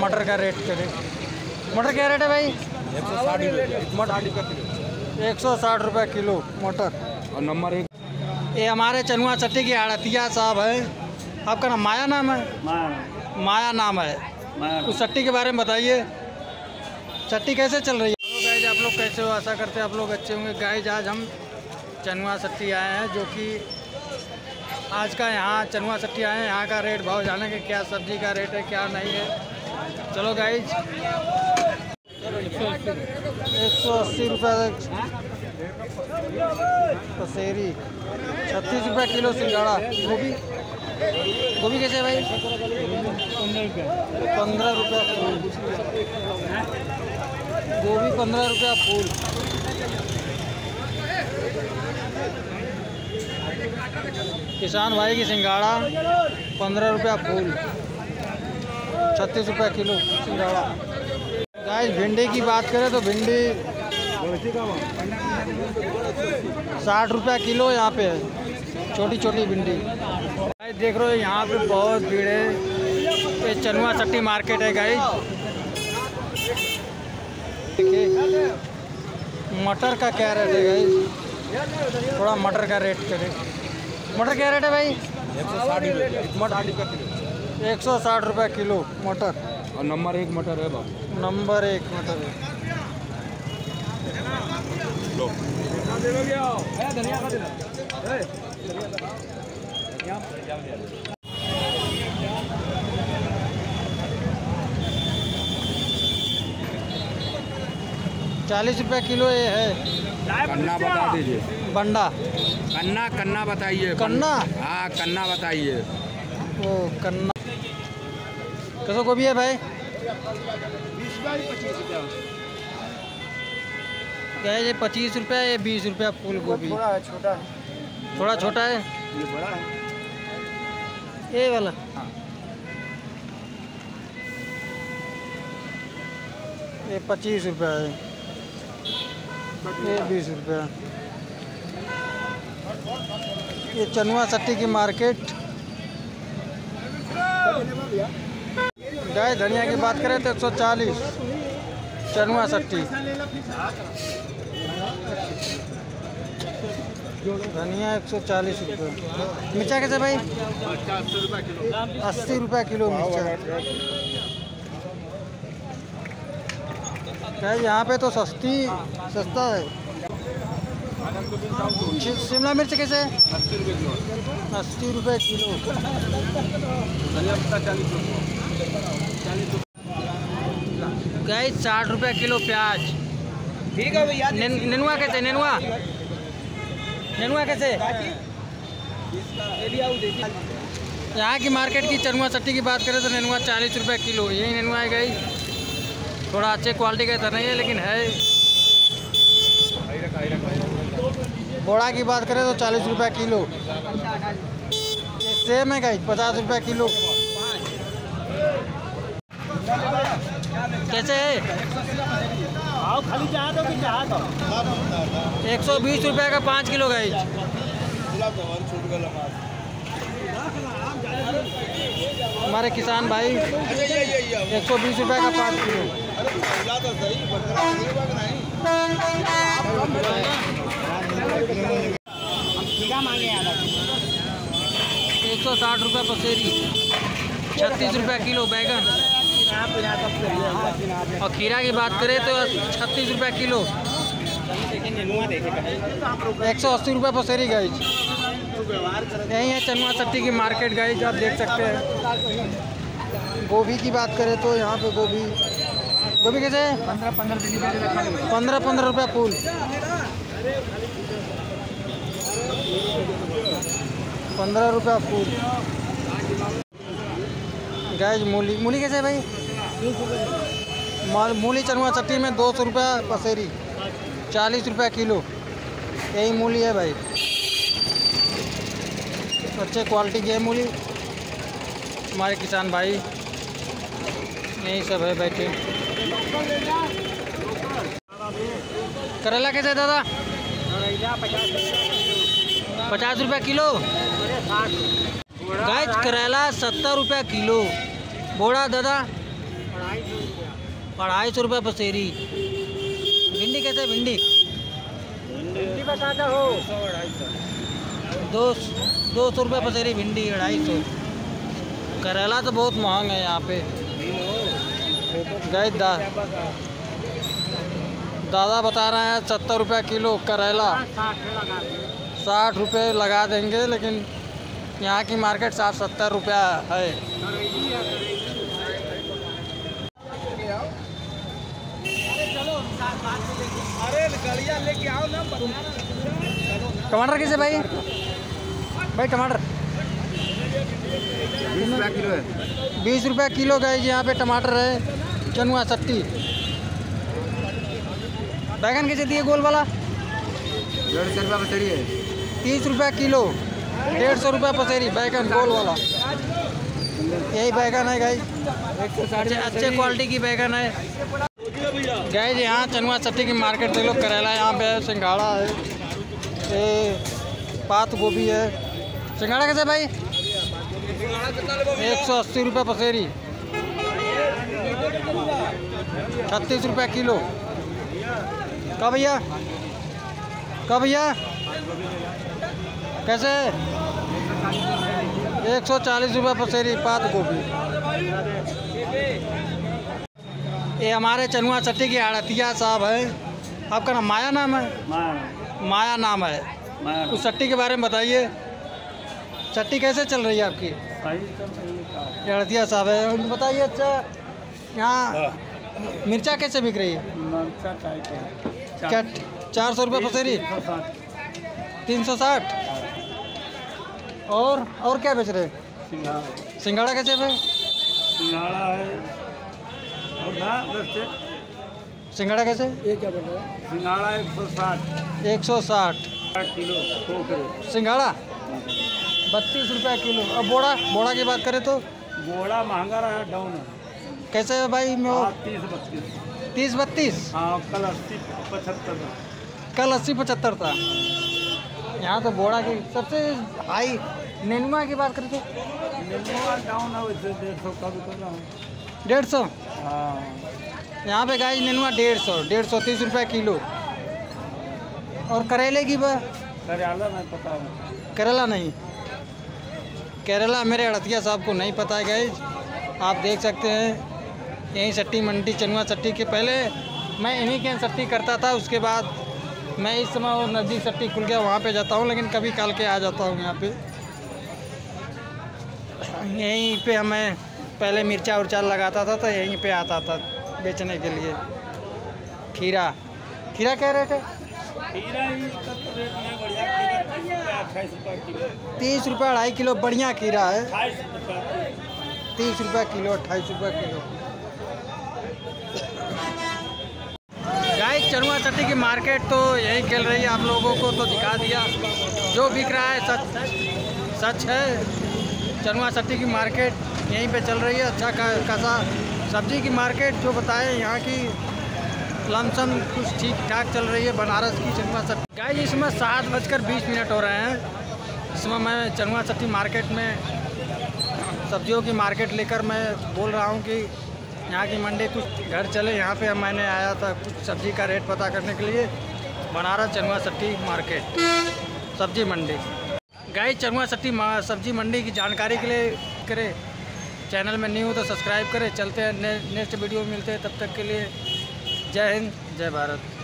मटर का रेट करे मटर क्या रेट है भाई? एक सौ साठ रुपये एक सौ साठ रुपये किलो मटर। और नंबर एक? ये हमारे चनुआ चट्टी की आड़तिया साहब है। आपका नाम माया नाम है? माया माया नाम है। उस चट्टी के बारे में बताइए। चट्टी कैसे चल रही है? हेलो गाइज़ आप लोग कैसे हो? आशा करते हैं आप लोग अच्छे होंगे। गाइज़ आज हम चनुआ सट्टी आए हैं जो कि आज का यहाँ चनुआ सट्टी आए हैं। यहाँ का रेट भाव जाने के क्या सब्ज़ी का रेट है क्या नहीं है। चलो गाइज़ एक सौ अस्सी रुपये पसेरी छत्तीस रुपये किलो सिंगाड़ा। गोभी? गोभी कैसे भाई? पंद्रह रुपया फूल। गोभी पंद्रह रुपया फूल। किसान भाई की सिंगाड़ा, पंद्रह रुपया फूल। छत्तीस रुपये किलो गाइस भिंडी की बात करें तो भिंडी साठ रुपया किलो यहाँ पे है। छोटी छोटी भिंडी। गाइस देख रहे हो यहाँ पे बहुत भीड़ है। ये चनुआ चट्टी मार्केट है गाइस देखिए मटर का क्या रेट है गाइस थोड़ा मटर का रेट करे। मटर क्या रेट है भाई? मटर एक सौ साठ रुपये किलो मटर। और नंबर एक मटर है बाबू नंबर एक मटर है। चालीस रुपये किलो ये है। कन्ना बता दीजिए। बंडा। कन्ना कन्ना बताइए। कन्ना? हाँ कन्ना बताइए। वो कन्ना। कैसे गोभी है भाई? क्या है ये पच्चीस रुपया ये बीस रुपया फूल गोभी? छोटा थोड़ा छोटा है? ये बड़ा है। ये वाला? ये पच्चीस रुपया है। ये बीस रुपया ये चनुआ सट्टी की मार्केट। गाय धनिया की बात करें तो एक सौ चालीस, चनुआ सट्टी। धनिया एक सौ चालीस रुपये मिर्चा कैसे भाई? अस्सी रुपये किलो मिर्चा। क्या यहाँ पे तो सस्ती, सस्ता है। शिमला मिर्च कैसे? अस्सी रुपये किलो अस्सी रुपये किलो। गाय साठ रुपये किलो प्याज। ठीक है भैया नेन- नेनुआ कैसे नेनुआ नेनुआ कैसे? यहाँ की मार्केट की चनुआ चट्टी की बात करें तो नेनुआ चालीस रुपये किलो, यही नेनुआ है गई थोड़ा अच्छे क्वालिटी का इधर नहीं है, लेकिन है। बोड़ा की बात करें तो चालीस रुपये किलो। सेम है गई पचास रुपये किलो। कैसे है? एक सौ बीस रुपये का पाँच किलो गई हमारे किसान भाई एक सौ बीस रुपये का पाँच किलो। एक सौ साठ रुपये पसेरी छत्तीस रुपये किलो बैगन। और खीरा की बात करें तो छत्तीस रुपये किलो। एक सौ अस्सी रुपये पसेरी गई यही है चनुआ चट्टी की मार्केट गई आप देख सकते हैं। गोभी की बात करें तो यहाँ पे गोभी। गोभी कैसे? पंद्रह पंद्रह रुपये फूल। पंद्रह रुपया फूल। गैज मूली मूली कैसे है भाई? माल- मूली चनुआ चट्टी में दो सौ रुपया पसेरी, चालीस रुपया किलो। यही मूली है भाई। अच्छे क्वालिटी की है मूली। हमारे किसान भाई, यही सब है बैठे। करेला कैसे दादा? पचास रुपया किलो। गाय करेला सत्तर रुपया किलो। बोड़ा दादा? अढ़ाई सौ रुपये पसेरी। भिंडी कैसे भिंडी? भिंडी। बता दो सौ दो दो सौ रुपये पसेरी भिंडी अढ़ाई सौ। करेला तो बहुत महँगा है यहाँ पे। गए दा दादा बता रहे हैं सत्तर रुपये किलो करेला। साठ रुपये लगा देंगे लेकिन यहाँ की मार्केट साठ सत्तर रुपया है। अरे गलिया लेके आओ ना टमाटर कैसे भाई? भाई टमाटर। बीस रुपया किलो है। बीस रुपये किलो गए यहाँ पे टमाटर है चनुआ सट्टी। बैगन कैसे दिए गोल वाला? डेढ़ सौ रुपया बतरी है। तीस रुपये किलो डेढ़ सौ रुपया पसेरी बैगन गोल वाला। यही बैगन है गाई अच्छे क्वालिटी की बैगन है। गए जी यहाँ चनुआ चट्टी की मार्केट देख लो, करेला यहाँ पे है, सिंघाड़ा है, ये पात गोभी है। सिंघाड़ा कैसे भाई? एक सौ अस्सी रुपये पसेरी। छत्तीस रुपये किलो। कब भैया? का भैया? कैसे? एक सौ चालीस रुपये पसेरी, पात गोभी। ये हमारे चनुआ चट्टी की आड़तिया साहब है। आपका नाम माया नाम है? माया। माया नाम है। माया। उस चट्टी के बारे में बताइए। चट्टी कैसे चल रही है आपकी? आड़तिया साहब। है। बताइए अच्छा यहाँ मिर्चा कैसे बिक रही है? क्या चार सौ रुपये पसेरी? तीन सौ साठ। और और क्या बेच रहे हैं? सिंघाड़ा। कैसे भाई सिंघाड़ा है। और ना दस से। सिंघाड़ा कैसे? सिंघाड़ा एक सौ साठ। एक सौ साठ। किलो सौ किलो। सिंघाड़ा? बत्तीस रुपये किलो। अब बोड़ा बोड़ा की बात करें तो? बोड़ा महँगा रहा डाउन है। कैसे है भाई मैं हाँ तीस बत्तीस। तीस बत्तीस? हाँ कल अस्सी पचहत्तर था। कल अस्सी पचहत्तर था। यहाँ तो बोड़ा की सबसे हाई नेनुआ की बात करें तो? नेनुआ डाउन है वैसे डेढ़ सौ का भी कर रहा हूँ। डेढ़ सौ। हाँ। यहाँ पे गाय नेनुआ डेढ़ सौ। डेढ़ सौ तीस रुपये किलो। और करेले की बा करियाला नहीं पता है करेला नहीं। केरला मेरे अड़तिया साहब को नहीं पता है गाइज़ आप देख सकते हैं यहीं सट्टी मंडी चनुआ सट्टी के पहले मैं इन्हीं के सट्टी करता था उसके बाद मैं इस समय वो नज़दीक सट्टी खुल गया वहाँ पे जाता हूँ लेकिन कभी काल के आ जाता हूँ यहाँ पे। यहीं पे हमें पहले मिर्चा उर्चा लगाता था तो यहीं पे आता था बेचने के लिए। खीरा। खीरा क्या रेट है? रुपया किलो। तीस रुपये अढ़ाई किलो बढ़िया खीरा है। तीस रुपये किलो अट्ठाईस रुपये किलो। गाय चनुआ चट्टी की मार्केट तो यही चल रही है। आप लोगों को तो दिखा दिया। जो बिक रहा है सच सच है। चनुआ चट्टी की मार्केट यहीं पे चल रही है अच्छा खासा सब्ज़ी की मार्केट जो बताए यहाँ की। लमसम कुछ ठीक ठाक चल रही है, बनारस की चनुआ चट्टी गाय इसमें सात बजकर बीस मिनट हो रहे हैं। इसमें मैं चनुआ चट्टी मार्केट में, सब्जियों की मार्केट लेकर मैं बोल रहा हूँ कि यहाँ की मंडी कुछ घर चले, यहाँ पे मैंने आया था कुछ सब्ज़ी का रेट पता करने के लिए। बनारस चनुआ सट्टी मार्केट, सब्ज़ी मंडी। गाय चनुआ सट्टी सब्ज़ी मंडी की जानकारी के लिए करें। चैनल में न्यू हो तो सब्सक्राइब करें। चलते हैं। ने, नेक्स्ट वीडियो में मिलते हैं। तब तक के लिए जय हिंद जय भारत।